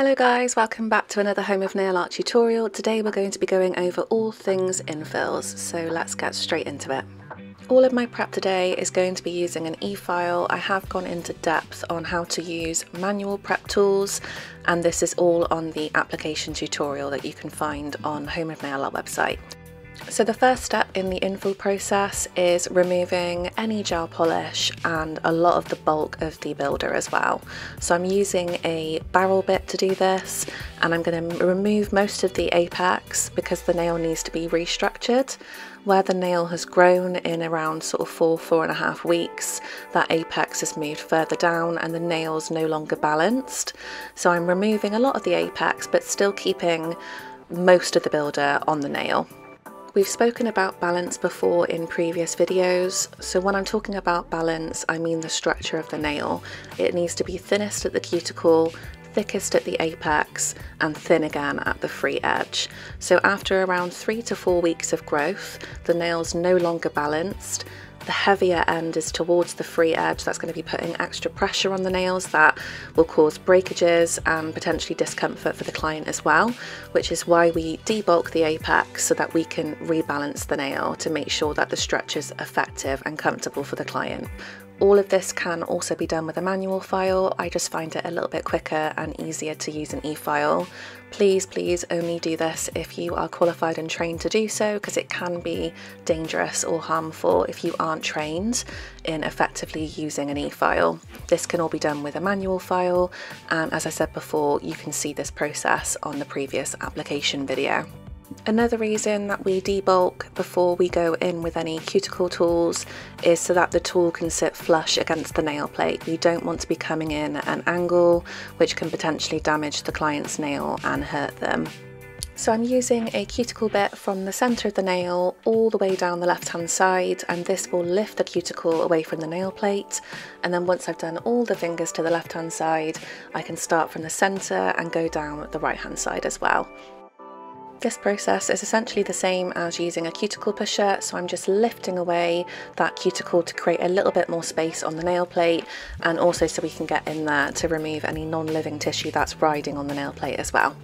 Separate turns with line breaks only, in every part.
Hello guys, welcome back to another Home of Nail Art tutorial. Today we're going to be going over all things infills, so let's get straight into it. All of my prep today is going to be using an e-file. I have gone into depth on how to use manual prep tools and this is all on the application tutorial that you can find on Home of Nail Art website. So the first step in the infill process is removing any gel polish and a lot of the bulk of the builder as well. So I'm using a barrel bit to do this and I'm going to remove most of the apex because the nail needs to be restructured. Where the nail has grown in around sort of four, four and a half weeks, that apex has moved further down and the nail's no longer balanced. So I'm removing a lot of the apex but still keeping most of the builder on the nail. We've spoken about balance before in previous videos, so when I'm talking about balance, I mean the structure of the nail. It needs to be thinnest at the cuticle, thickest at the apex, and thin again at the free edge. So after around three to four weeks of growth, the nail's no longer balanced, the heavier end is towards the free edge. That's going to be putting extra pressure on the nails that will cause breakages and potentially discomfort for the client as well, which is why we debulk the apex so that we can rebalance the nail to make sure that the stretch is effective and comfortable for the client. All of this can also be done with a manual file. I just find it a little bit quicker and easier to use an e-file. Please, please only do this if you are qualified and trained to do so because it can be dangerous or harmful if you aren't trained in effectively using an e-file. This can all be done with a manual file and as I said before, you can see this process on the previous application video. Another reason that we debulk before we go in with any cuticle tools is so that the tool can sit flush against the nail plate. We don't want to be coming in at an angle which can potentially damage the client's nail and hurt them. So I'm using a cuticle bit from the centre of the nail all the way down the left hand side and this will lift the cuticle away from the nail plate and then once I've done all the fingers to the left hand side I can start from the centre and go down the right hand side as well. This process is essentially the same as using a cuticle pusher, so I'm just lifting away that cuticle to create a little bit more space on the nail plate and also so we can get in there to remove any non-living tissue that's riding on the nail plate as well.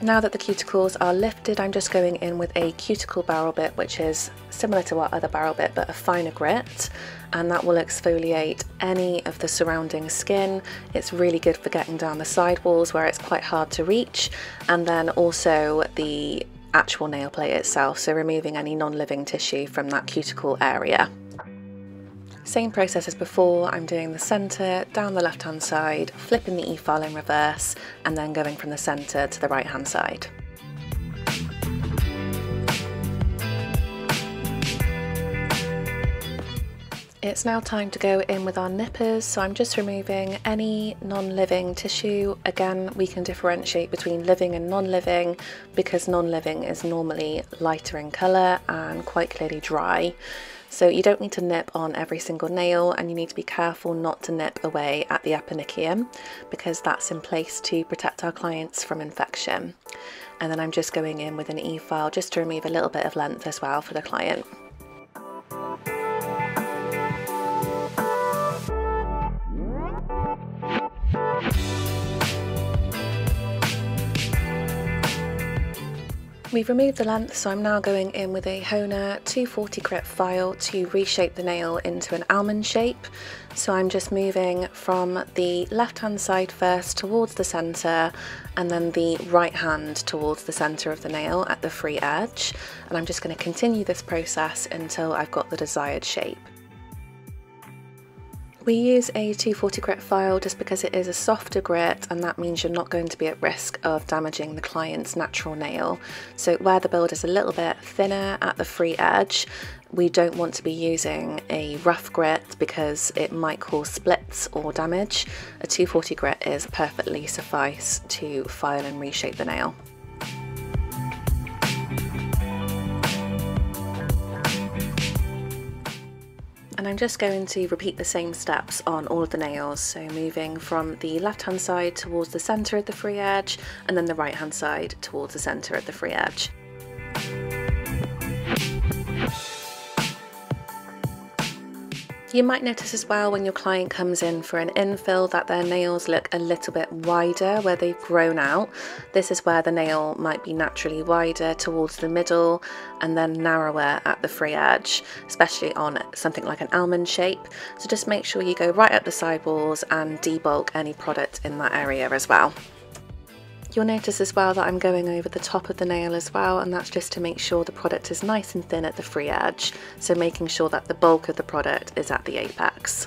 Now that the cuticles are lifted, I'm just going in with a cuticle barrel bit, which is similar to our other barrel bit, but a finer grit, and that will exfoliate any of the surrounding skin. It's really good for getting down the side walls where it's quite hard to reach, and then also the actual nail plate itself, so removing any non-living tissue from that cuticle area. Same process as before, I'm doing the centre, down the left hand side, flipping the e-file in reverse and then going from the centre to the right hand side. It's now time to go in with our nippers, so I'm just removing any non-living tissue. Again, we can differentiate between living and non-living because non-living is normally lighter in colour and quite clearly dry. So you don't need to nip on every single nail and you need to be careful not to nip away at the eponychium because that's in place to protect our clients from infection. And then I'm just going in with an e-file just to remove a little bit of length as well for the client. We've removed the length so I'm now going in with a Hona 240 grit file to reshape the nail into an almond shape. So I'm just moving from the left hand side first towards the centre and then the right hand towards the centre of the nail at the free edge and I'm just going to continue this process until I've got the desired shape. We use a 240 grit file just because it is a softer grit and that means you're not going to be at risk of damaging the client's natural nail. So where the build is a little bit thinner at the free edge, we don't want to be using a rough grit because it might cause splits or damage. A 240 grit is perfectly suffice to file and reshape the nail. And I'm just going to repeat the same steps on all of the nails so moving from the left hand side towards the centre of the free edge and then the right hand side towards the centre of the free edge. You might notice as well when your client comes in for an infill that their nails look a little bit wider where they've grown out. This is where the nail might be naturally wider towards the middle and then narrower at the free edge, especially on something like an almond shape. So just make sure you go right up the sidewalls and debulk any product in that area as well. You'll notice as well that I'm going over the top of the nail as well and that's just to make sure the product is nice and thin at the free edge, so making sure that the bulk of the product is at the apex.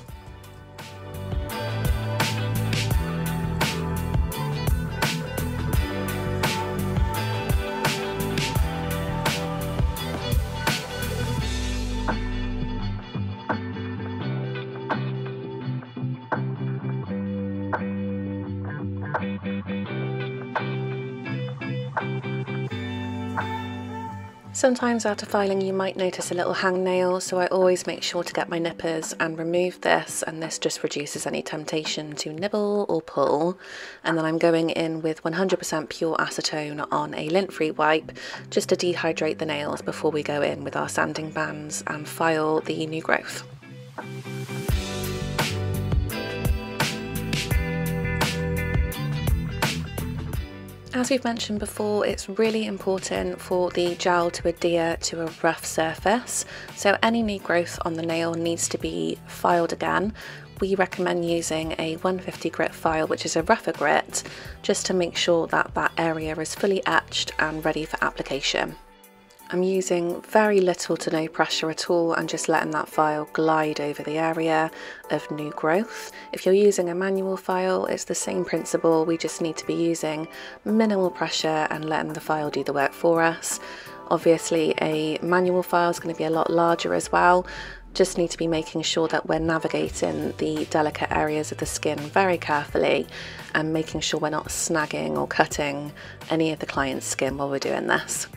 Sometimes after filing you might notice a little hangnail so I always make sure to get my nippers and remove this and this just reduces any temptation to nibble or pull and then I'm going in with 100% pure acetone on a lint free wipe just to dehydrate the nails before we go in with our sanding bands and file the new growth. As we've mentioned before, it's really important for the gel to adhere to a rough surface. So any new growth on the nail needs to be filed again. We recommend using a 150 grit file, which is a rougher grit, just to make sure that that area is fully etched and ready for application. I'm using very little to no pressure at all and just letting that file glide over the area of new growth. If you're using a manual file, it's the same principle. We just need to be using minimal pressure and letting the file do the work for us. Obviously, a manual file is going to be a lot larger as well. Just need to be making sure that we're navigating the delicate areas of the skin very carefully and making sure we're not snagging or cutting any of the client's skin while we're doing this.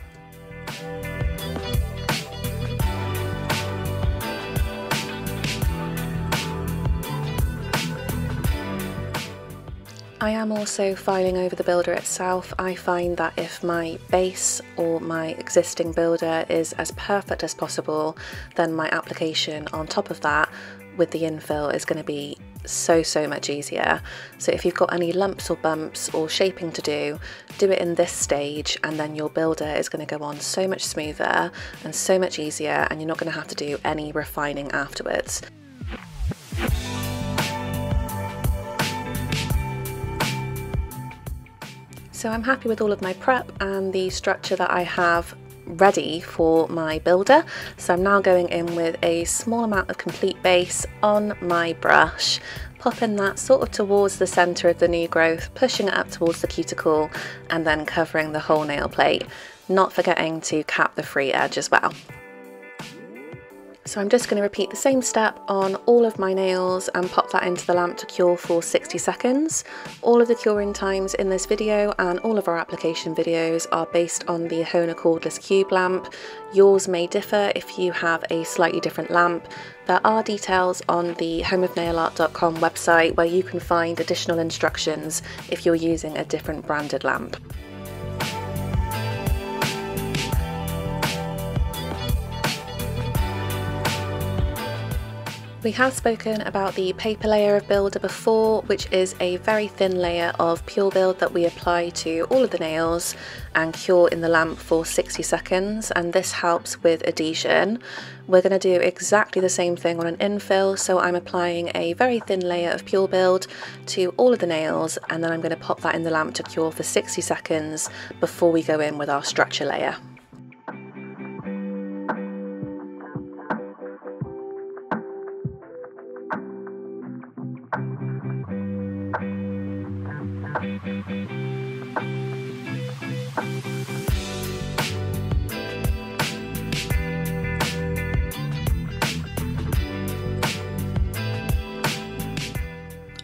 I am also filing over the builder itself. I find that if my base or my existing builder is as perfect as possible, then my application on top of that with the infill is going to be so so much easier so if you've got any lumps or bumps or shaping to do do it in this stage and then your builder is going to go on so much smoother and so much easier and you're not going to have to do any refining afterwards So I'm happy with all of my prep and the structure that I have ready for my builder. So I'm now going in with a small amount of complete base on my brush, popping that sort of towards the centre of the new growth, pushing it up towards the cuticle and then covering the whole nail plate, not forgetting to cap the free edge as well. So I'm just going to repeat the same step on all of my nails and pop that into the lamp to cure for 60 seconds. All of the curing times in this video and all of our application videos are based on the Hona cordless cube lamp. Yours may differ if you have a slightly different lamp. There are details on the homeofnailart.com website where you can find additional instructions if you're using a different branded lamp. We have spoken about the paper layer of Builder before, which is a very thin layer of Pure Build that we apply to all of the nails and cure in the lamp for 60 seconds, and this helps with adhesion. We're going to do exactly the same thing on an infill, so I'm applying a very thin layer of Pure Build to all of the nails, and then I'm going to pop that in the lamp to cure for 60 seconds before we go in with our structure layer.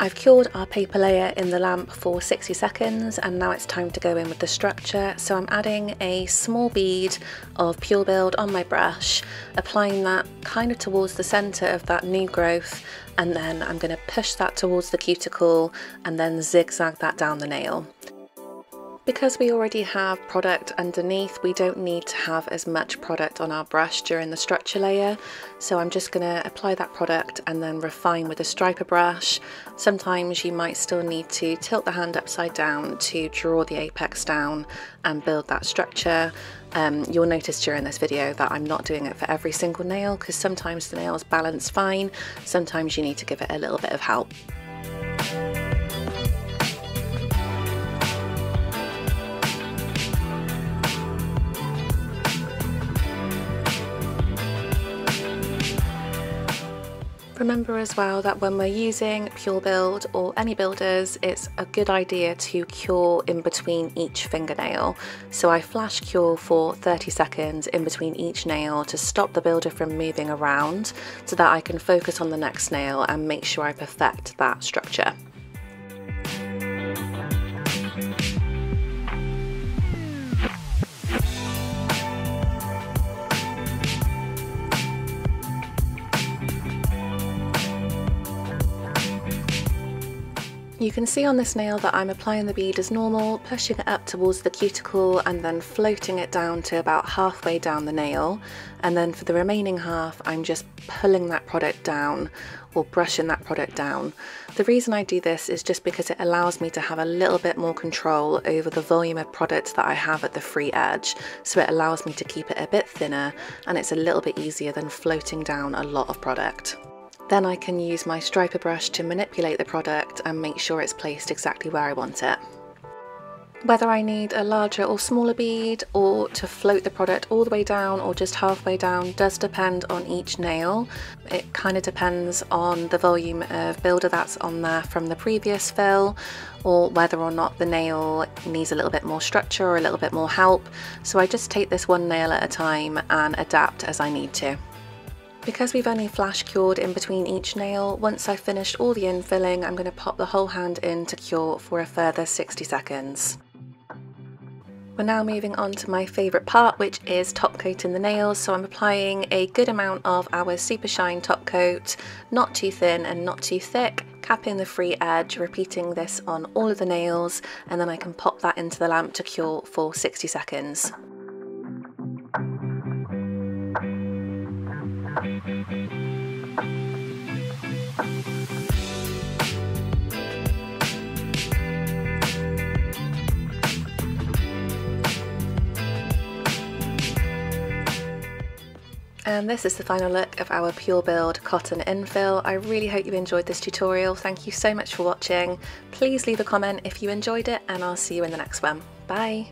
I've cured our paper layer in the lamp for 60 seconds and now it's time to go in with the structure. So I'm adding a small bead of Pure Build on my brush, applying that kind of towards the centre of that new growth and then I'm going to push that towards the cuticle and then zigzag that down the nail. Because we already have product underneath, we don't need to have as much product on our brush during the structure layer. So I'm just gonna apply that product and then refine with a striper brush. Sometimes you might still need to tilt the hand upside down to draw the apex down and build that structure. Um, you'll notice during this video that I'm not doing it for every single nail because sometimes the nails balance fine, sometimes you need to give it a little bit of help. Remember as well that when we're using Pure Build or any builders, it's a good idea to cure in between each fingernail. So I flash cure for 30 seconds in between each nail to stop the builder from moving around so that I can focus on the next nail and make sure I perfect that structure. You can see on this nail that I'm applying the bead as normal, pushing it up towards the cuticle and then floating it down to about halfway down the nail. And then for the remaining half, I'm just pulling that product down or brushing that product down. The reason I do this is just because it allows me to have a little bit more control over the volume of product that I have at the free edge. So it allows me to keep it a bit thinner and it's a little bit easier than floating down a lot of product. Then I can use my striper brush to manipulate the product and make sure it's placed exactly where I want it. Whether I need a larger or smaller bead or to float the product all the way down or just halfway down does depend on each nail. It kind of depends on the volume of builder that's on there from the previous fill or whether or not the nail needs a little bit more structure or a little bit more help. So I just take this one nail at a time and adapt as I need to. Because we've only flash cured in between each nail, once I've finished all the infilling, I'm going to pop the whole hand in to cure for a further 60 seconds. We're now moving on to my favourite part, which is top coating the nails. So I'm applying a good amount of our Super Shine top coat, not too thin and not too thick, capping the free edge, repeating this on all of the nails, and then I can pop that into the lamp to cure for 60 seconds. And this is the final look of our Pure Build cotton infill. I really hope you enjoyed this tutorial. Thank you so much for watching. Please leave a comment if you enjoyed it and I'll see you in the next one. Bye!